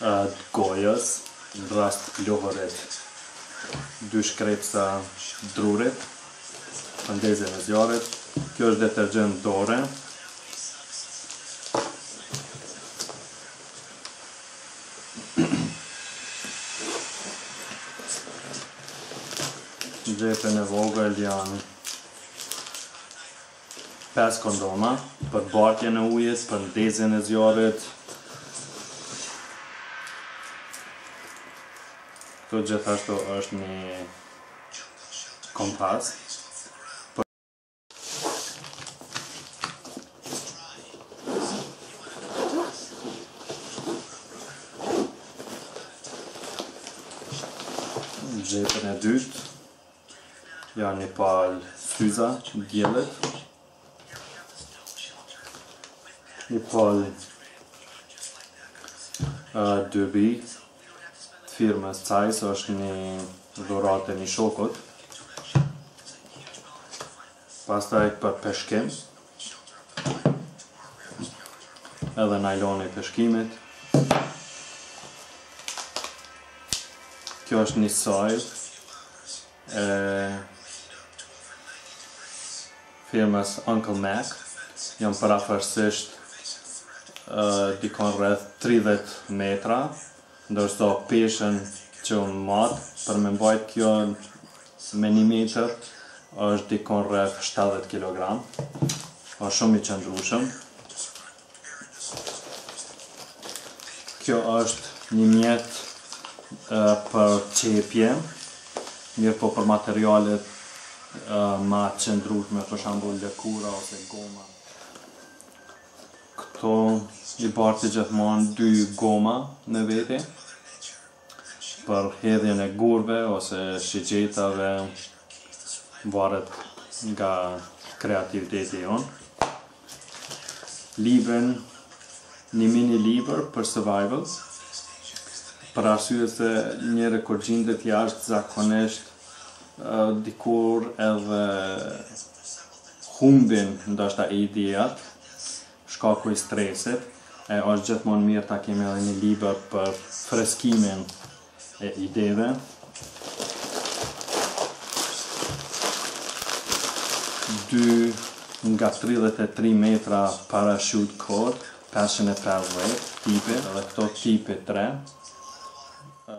të gojës, në rast pluhurit, dy shkrepësa drurit, për ndezjen e zjarrit, kjo është detergjent dore, në xhepin e vogël janë. pesë kondoma për bartjen e ujit, për ndezjen e zjarrit. Këtu gjithashtu është një kompas. Xhepin e dytë. Janë një palë syza dielli. Një palë uh, dybi të firmës Cajs është një dhuratë e një shokut. Pastaj për peshkim, Edhe najloni i peshkimit. Kjo është një sajl e firmës Uncle Mac. Janë përafërsisht dikun rreth 30 metra. Ndërsa peshën që un mat për me mbajt kjo me një metër është dikun rreth shtatëdhjetë kilogramë, është shumë i qëndrueshëm. Kjo është një mjet për qepje, mirëpo për materialet ma të qëndrueshme, për shembull lëkura ose goma. Këtu i barti gjithmonë dy goma me vete për hedhjen e gurëve ose shigjetave varet nga kreativiteti jonë. Librin, një mini libër për survivals, për arsye se njeri kur gjindet jashtë zakonisht dikur edhe humbin ndoshta idetë, shkaku i stresit, e është gjithmonë mirë ta kemi edhe një libër për freskimin e ideve. Dy nga 33 metra parachute cord 550 tipi dhe këto tipi 3 uh,